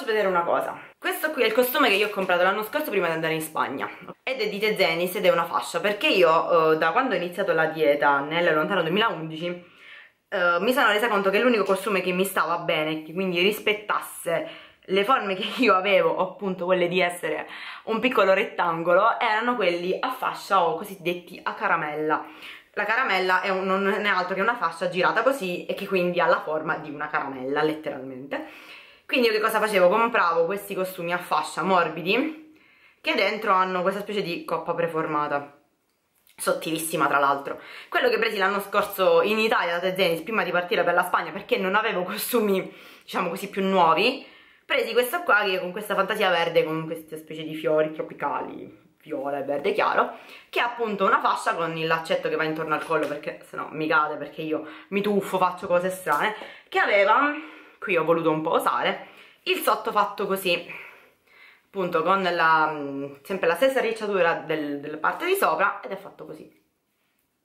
faccio vedere una cosa. Questo qui è il costume che io ho comprato l'anno scorso prima di andare in Spagna. Ed è di Tezenis ed è una fascia perché io eh, da quando ho iniziato la dieta nel lontano 2011 eh, mi sono resa conto che l'unico costume che mi stava bene che quindi rispettasse le forme che io avevo, appunto quelle di essere un piccolo rettangolo, erano quelli a fascia o cosiddetti a caramella. La caramella è un, non è altro che una fascia girata così e che quindi ha la forma di una caramella letteralmente quindi io che cosa facevo? compravo questi costumi a fascia morbidi che dentro hanno questa specie di coppa preformata sottilissima tra l'altro quello che presi l'anno scorso in Italia da Tezenis prima di partire per la Spagna perché non avevo costumi diciamo così più nuovi presi questo qua che con questa fantasia verde con queste specie di fiori tropicali viola e verde chiaro che è appunto una fascia con il laccetto che va intorno al collo perché se no mi cade perché io mi tuffo, faccio cose strane che aveva, qui ho voluto un po' osare il sotto fatto così appunto con la, sempre la stessa ricciatura del, della parte di sopra ed è fatto così.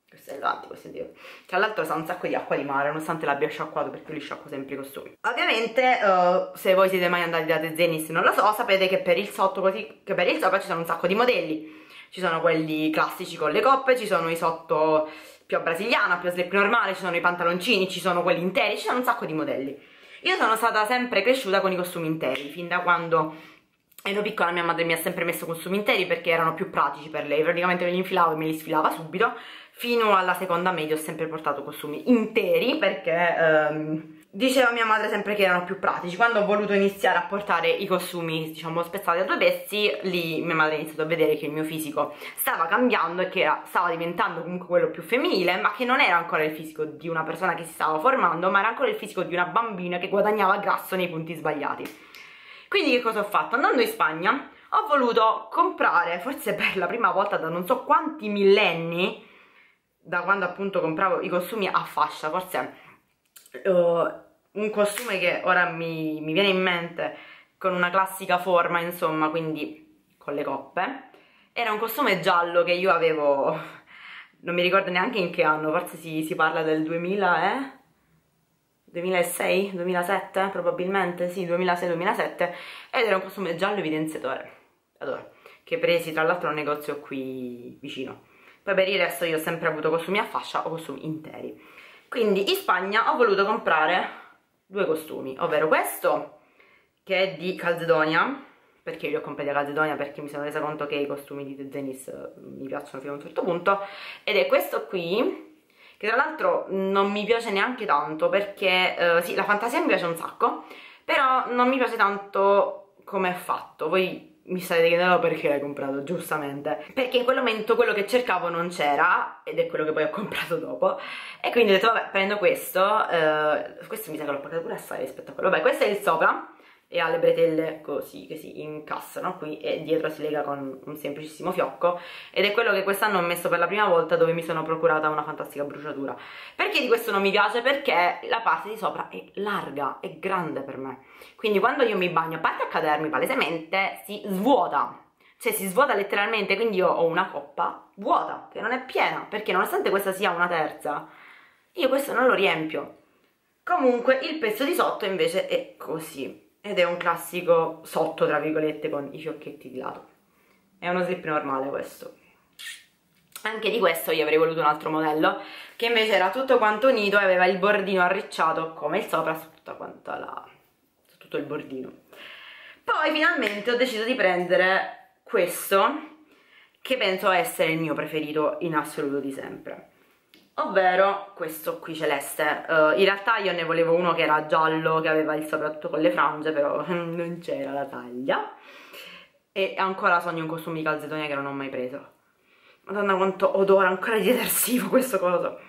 Questo è davanti, questo è dietro. Tra l'altro sa un sacco di acqua di mare nonostante l'abbia sciacquato perché li sciacquo sempre i costumi. Ovviamente uh, se voi siete mai andati da Zenis non lo so sapete che per il sotto così che per il sopra ci sono un sacco di modelli. Ci sono quelli classici con le coppe ci sono i sotto più a brasiliana più a slip normale ci sono i pantaloncini ci sono quelli interi ci sono un sacco di modelli io sono stata sempre cresciuta con i costumi interi fin da quando ero piccola mia madre mi ha sempre messo costumi interi perché erano più pratici per lei. Praticamente me li infilavo e me li sfilava subito. Fino alla seconda media ho sempre portato costumi interi perché ehm, diceva mia madre sempre che erano più pratici quando ho voluto iniziare a portare i costumi diciamo spezzati a due pezzi lì mia madre ha iniziato a vedere che il mio fisico stava cambiando e che era, stava diventando comunque quello più femminile ma che non era ancora il fisico di una persona che si stava formando ma era ancora il fisico di una bambina che guadagnava grasso nei punti sbagliati quindi che cosa ho fatto? andando in Spagna ho voluto comprare forse per la prima volta da non so quanti millenni da quando appunto compravo i costumi a fascia, forse uh, un costume che ora mi, mi, viene in mente con una classica forma, insomma, quindi con le coppe, era un costume giallo che io avevo, non mi ricordo neanche in che anno, forse si, si parla del 2000, eh? 2006, 2007 probabilmente, sì 2006-2007 ed era un costume giallo evidenziatore, adoro, che presi tra l'altro a un negozio qui vicino. Poi per il resto io ho sempre avuto costumi a fascia o costumi interi quindi in Spagna ho voluto comprare due costumi ovvero questo che è di Calzedonia perché li ho comprati a Calzedonia perché mi sono resa conto che i costumi di The Zenis eh, mi piacciono fino a un certo punto ed è questo qui che tra l'altro non mi piace neanche tanto perché eh, sì la fantasia mi piace un sacco però non mi piace tanto come è fatto. Voi mi state chiedendo perché l'hai comprato, giustamente. Perché in quel momento quello che cercavo non c'era ed è quello che poi ho comprato dopo. E quindi ho detto vabbè prendo questo eh, questo mi sa che l'ho pagato pure assai rispetto a quello. Vabbè questo è il sopra e ha le bretelle così che si incassano qui e dietro si lega con un semplicissimo fiocco. Ed è quello che quest'anno ho messo per la prima volta dove mi sono procurata una fantastica bruciatura. Perché di questo non mi piace? perché la parte di sopra è larga, è grande per me. Quindi quando io mi bagno, a parte a cadermi palesemente, si svuota. Cioè si svuota letteralmente quindi io ho una coppa vuota che non è piena perché nonostante questa sia una terza io questo non lo riempio. Comunque il pezzo di sotto invece è così ed è un classico sotto tra virgolette con i fiocchetti di lato. È uno slip normale questo. Anche di questo io avrei voluto un altro modello che invece era tutto quanto unito e aveva il bordino arricciato come il sopra su la su tutto il bordino. Poi finalmente ho deciso di prendere questo che penso essere il mio preferito in assoluto di sempre ovvero questo qui celeste. Uh, in realtà io ne volevo uno che era giallo che aveva il soprattutto con le frange però non c'era la taglia. E ancora sogno un costume di calzetonia che non ho mai preso. Madonna quanto odore ancora di detersivo questo coso.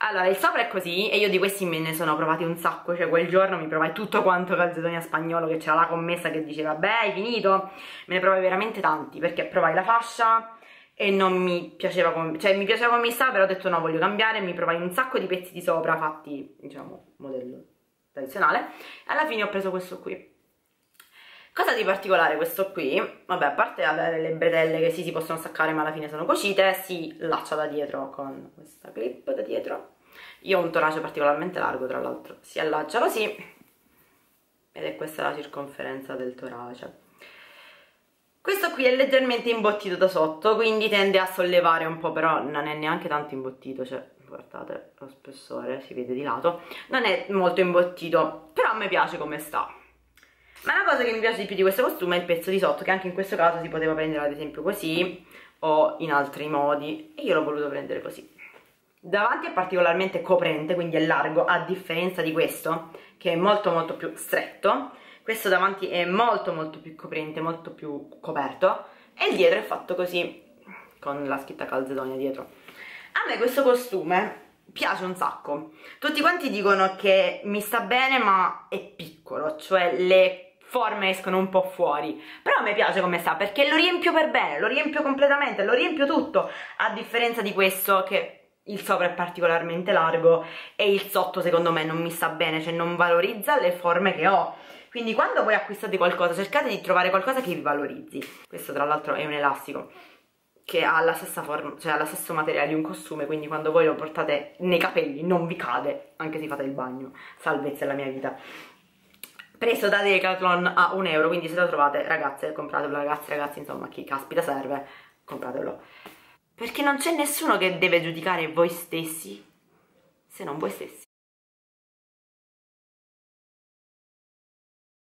Allora il sopra è così e io di questi me ne sono provati un sacco. Cioè quel giorno mi provai tutto quanto calzetonia spagnolo che c'era la commessa che diceva beh hai finito? Me ne provai veramente tanti perché provai la fascia e non mi piaceva come, cioè mi piaceva come mi stava però ho detto no voglio cambiare mi provai un sacco di pezzi di sopra fatti diciamo modello tradizionale alla fine ho preso questo qui. Cosa di particolare questo qui? Vabbè a parte avere le bretelle che sì si possono staccare ma alla fine sono cucite si laccia da dietro con questa clip da dietro. Io ho un torace particolarmente largo tra l'altro si allaccia così ed è questa la circonferenza del torace questo qui è leggermente imbottito da sotto quindi tende a sollevare un po' però non è neanche tanto imbottito cioè guardate lo spessore si vede di lato non è molto imbottito però a me piace come sta. Ma la cosa che mi piace di più di questo costume è il pezzo di sotto che anche in questo caso si poteva prendere ad esempio così o in altri modi e io l'ho voluto prendere così. Davanti è particolarmente coprente quindi è largo a differenza di questo che è molto molto più stretto questo davanti è molto molto più coprente molto più coperto. E il dietro è fatto così con la scritta calzedonia dietro. A me questo costume piace un sacco. Tutti quanti dicono che mi sta bene ma è piccolo cioè le forme escono un po' fuori. Però a me piace come sta perché lo riempio per bene lo riempio completamente lo riempio tutto. A differenza di questo che il sopra è particolarmente largo e il sotto secondo me non mi sta bene, cioè non valorizza le forme che ho. Quindi quando voi acquistate qualcosa cercate di trovare qualcosa che vi valorizzi. Questo tra l'altro è un elastico che ha la stessa forma, cioè ha lo stesso materiale di un costume, quindi quando voi lo portate nei capelli non vi cade, anche se fate il bagno. Salvezza la mia vita. Preso da Decathlon a un euro, quindi se lo trovate ragazze compratelo, ragazzi, ragazzi, insomma chi caspita serve, compratelo. Perché non c'è nessuno che deve giudicare voi stessi se non voi stessi.